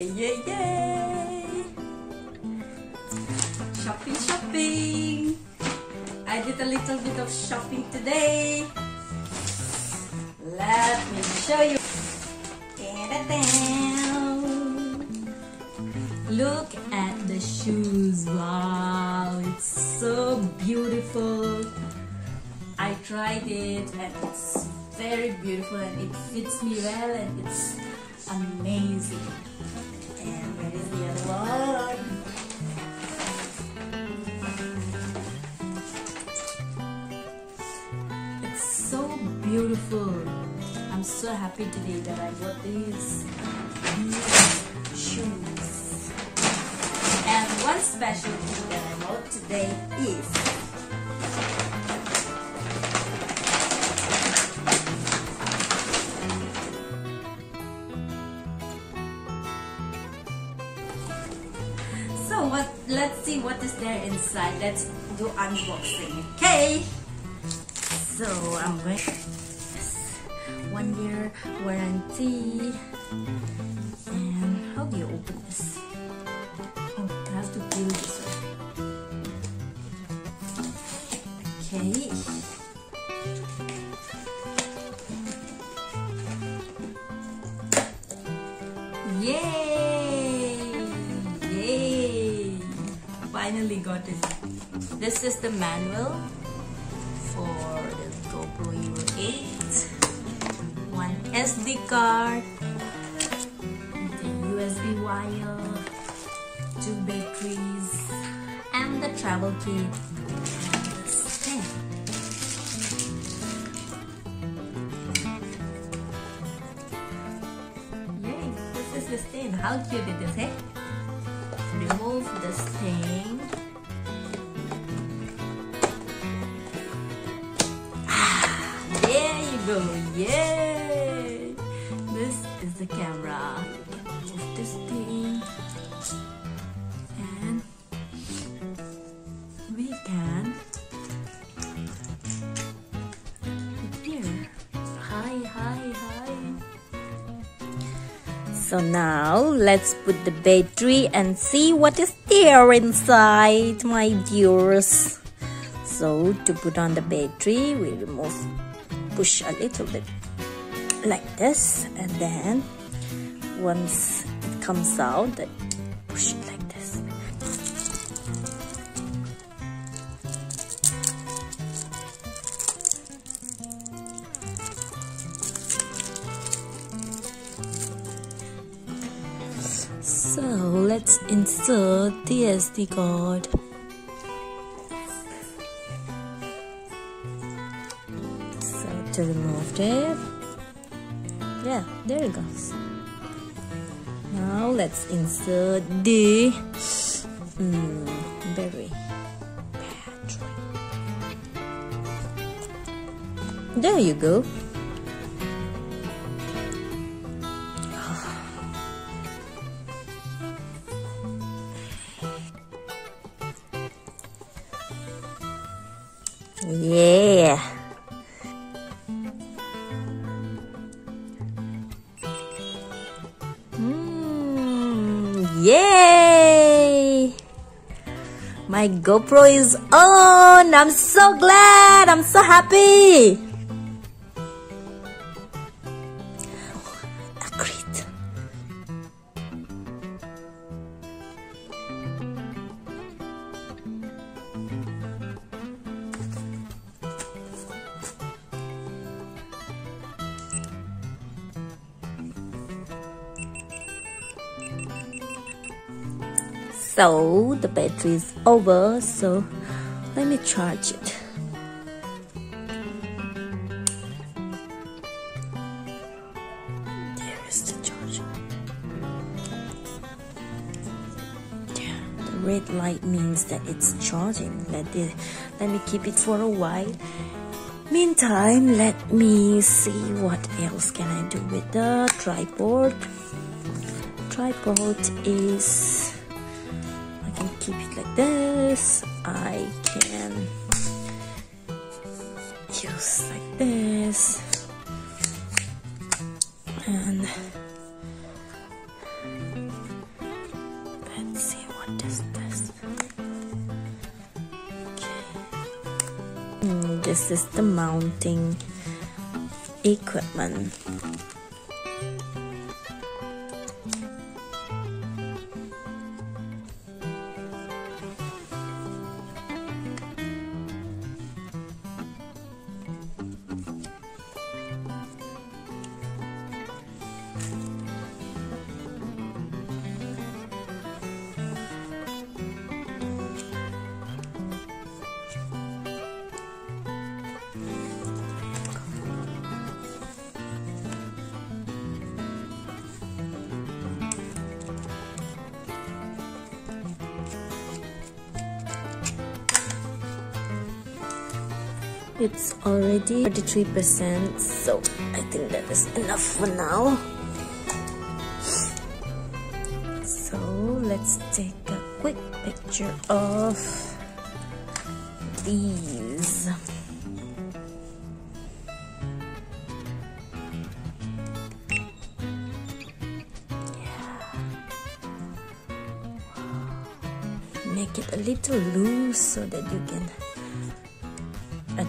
Yay, yay! Shopping, shopping! I did a little bit of shopping today. Let me show you. Look at the shoes. Wow, it's so beautiful. I tried it and it's very beautiful and it fits me well and it's amazing. And where is the other one? It's so beautiful. I'm so happy today that I got these new shoes. And one special thing that I bought today is Let's see what is there inside. Let's do unboxing. Okay. So I'm going. One year warranty. And how do you open this? Oh, I have to peel this one. Okay. Finally got it. This is the manual for the GoPro Hero 8. One SD card, the USB wire, two batteries, and the travel kit. Yay, this is the stain. How cute it is, eh? Remove the stain. Ah, there you go. Yay! This is the camera. So now let's put the battery and see what is there inside, my dears. So to put on the battery, we remove, push a little bit like this, and then once it comes out, let's insert the SD card. So to remove it, yeah, there it goes. Now let's insert the mm, battery. There you go. Yeah. Mm, yay! My GoPro is on! I'm so glad! I'm so happy! So the battery is over, so let me charge it. There is the charger. There, the red light means that it's charging. Let it, let me keep it for a while. Meantime, let me see what else can I do with the tripod. Tripod is keep it like this. I can use like this. And let's see What is this? Okay. Mm, this is the mounting equipment. It's already 33%, so I think that is enough for now. So let's take a quick picture of these. Make it a little loose so that you can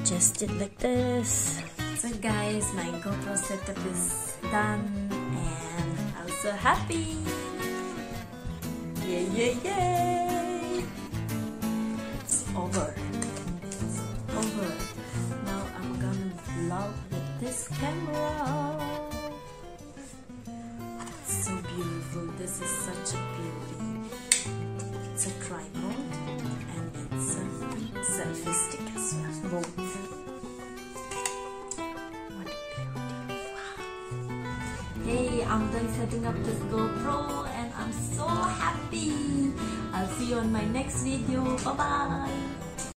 adjust it like this. So guys my GoPro setup is done and I'm so happy. Yay yay yay. It's over. It's over. Now I'm gonna vlog with this camera. It's so beautiful. This is such a beauty. It's a tripod and it's a selfie stick as well. both setting up this GoPro and I'm so happy. I'll see you on my next video. Bye bye.